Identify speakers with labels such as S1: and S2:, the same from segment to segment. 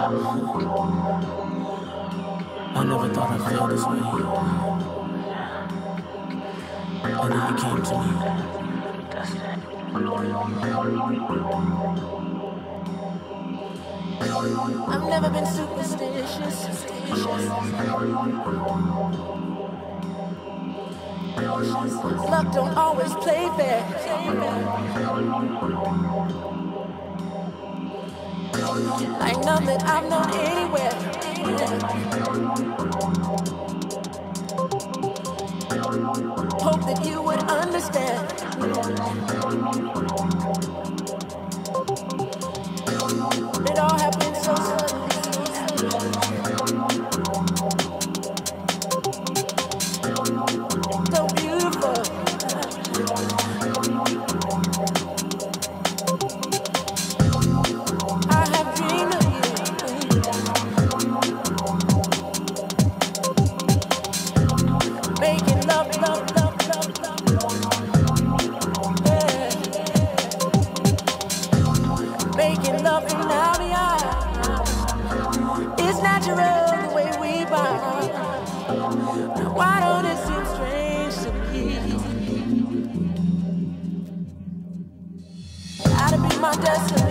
S1: I never thought I'd feel this way. And then you came to me.
S2: I've never been superstitious. superstitious. Luck don't always play fair. Play fair. I know that I'm not anywhere. Hope that you would understand. It all happened so suddenly. my destiny.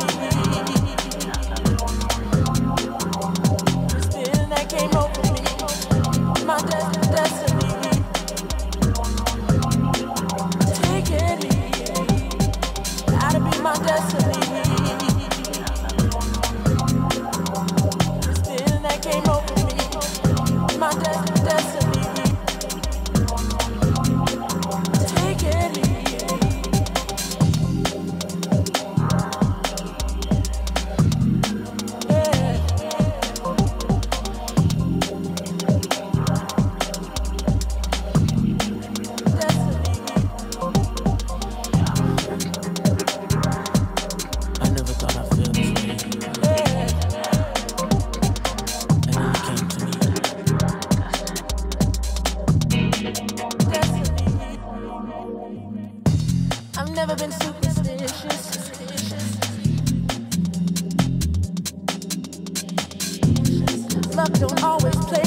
S2: love don't always play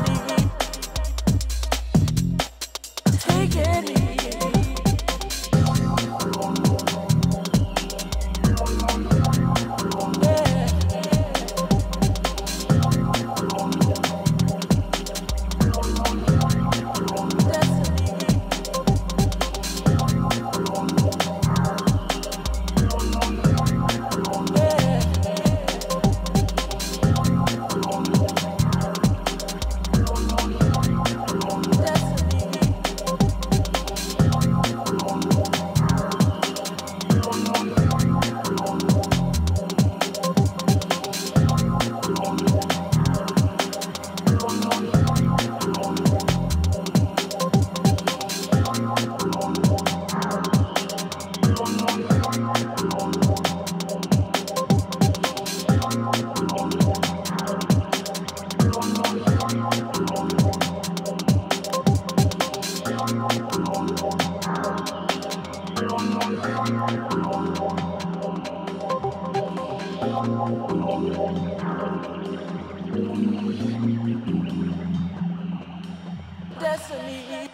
S2: Destiny.